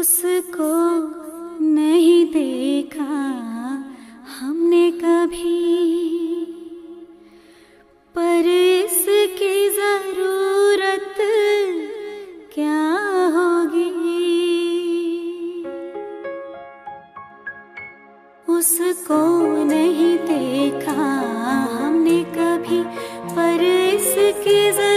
उसको नहीं देखा, हमने कभी। पर इसकी ज़रूरत क्या होगी? उसको नहीं देखा, हमने कभी। पर इसकी ज़रूरत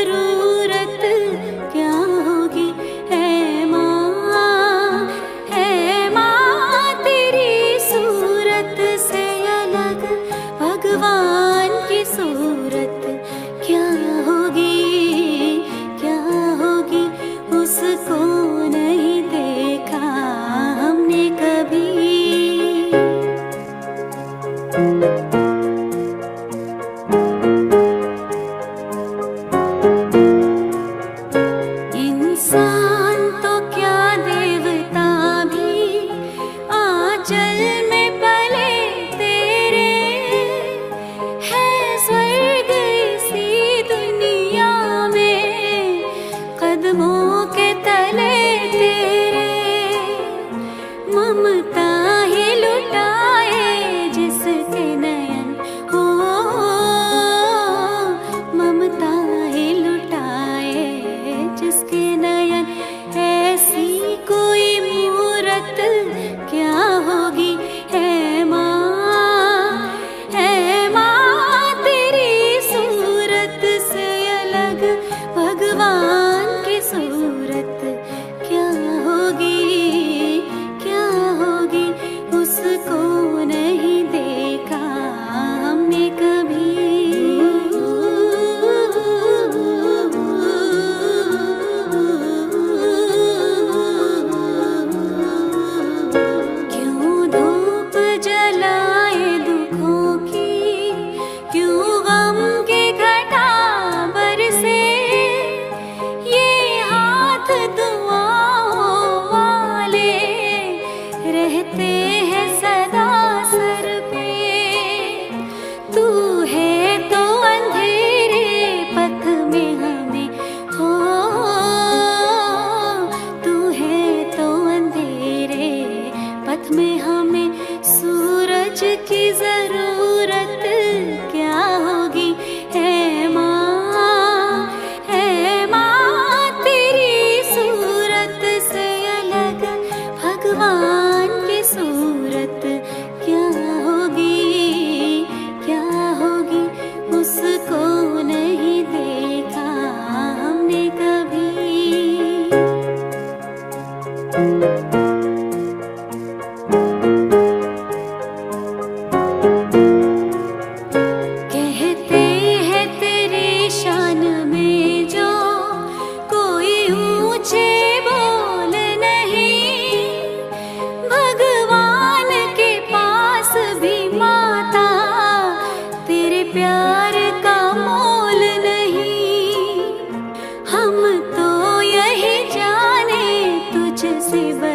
season.